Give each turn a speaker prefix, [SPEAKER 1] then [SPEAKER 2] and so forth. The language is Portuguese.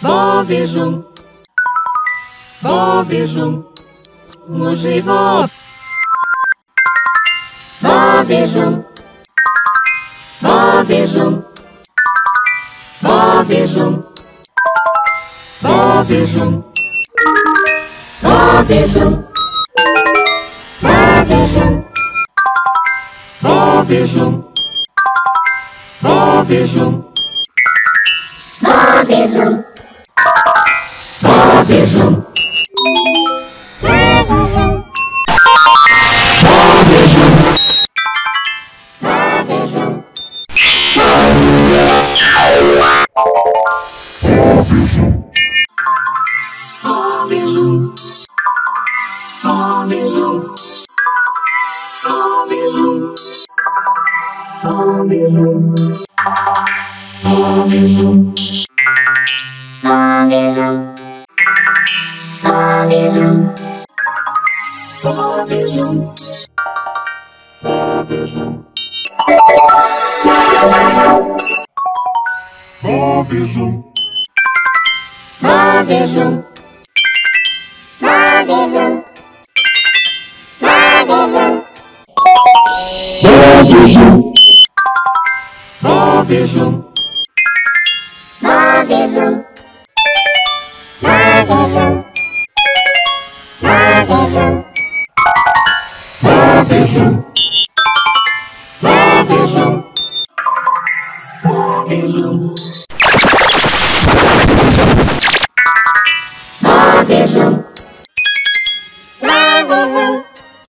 [SPEAKER 1] Bob Zoom. Bob Zoom. Muzi Bob. Bob Zoom. Bob Zoom. Bob Zoom. Bob Zoom. Bob Zoom. Bob Zoom. Bob Zoom. Bob Zoom.
[SPEAKER 2] Television. Television.
[SPEAKER 1] Bob Zoom. Bob Zoom. Bob Zoom. Bob Zoom. Bob You.